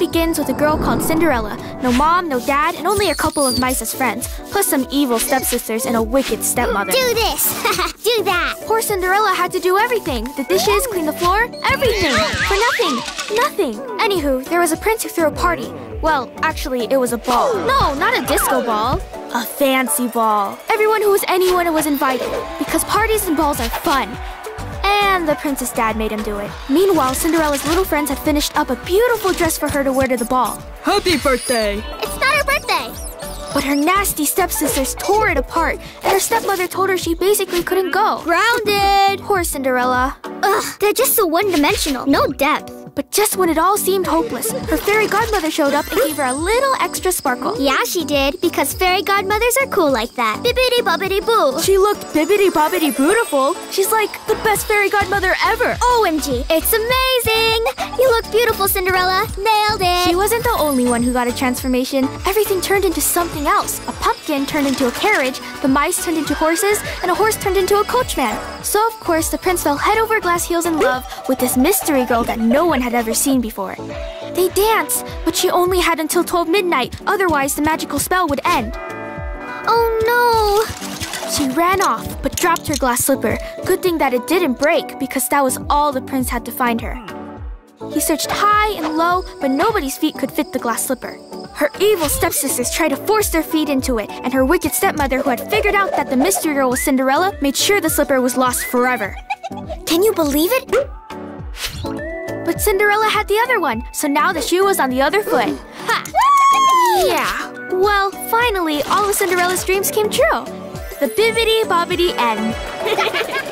begins with a girl called Cinderella. No mom, no dad, and only a couple of mice as friends, plus some evil stepsisters and a wicked stepmother. Do this. do that. Poor Cinderella had to do everything the dishes, clean the floor, everything. For nothing. Nothing. Anywho, there was a prince who threw a party. Well, actually, it was a ball. No, not a disco ball. A fancy ball. Everyone who was anyone was invited, because parties and balls are fun. And the prince's dad made him do it. Meanwhile, Cinderella's little friends had finished up a beautiful dress for her to wear to the ball. Happy birthday! It's not her birthday. But her nasty stepsisters tore it apart, and her stepmother told her she basically couldn't go. Grounded. Poor Cinderella. Ugh, they're just so one-dimensional. No depth. But just when it all seemed hopeless, her fairy godmother showed up and gave her a little extra sparkle. Yeah, she did, because fairy godmothers are cool like that. Bibbidi bobbidi boo. She looked bibbidi bobbidi beautiful. She's like the best fairy godmother ever. OMG, it's amazing! You look beautiful, Cinderella. Nailed it. She wasn't the only one who got a transformation. Everything turned into something else. A pumpkin turned into a carriage, the mice turned into horses, and a horse turned into a coachman. So, of course, the prince fell head over glass heels in love with this mystery girl that no one had ever seen before. They danced, but she only had until 12 midnight, otherwise, the magical spell would end. Oh no! She ran off, but dropped her glass slipper. Good thing that it didn't break, because that was all the prince had to find her. He searched high and low, but nobody's feet could fit the glass slipper. Her evil stepsisters tried to force their feet into it, and her wicked stepmother, who had figured out that the mystery girl was Cinderella, made sure the slipper was lost forever. Can you believe it? But Cinderella had the other one, so now the shoe was on the other foot. Ha! Yeah. Well, finally, all of Cinderella's dreams came true. The bibbidi bobbidi end.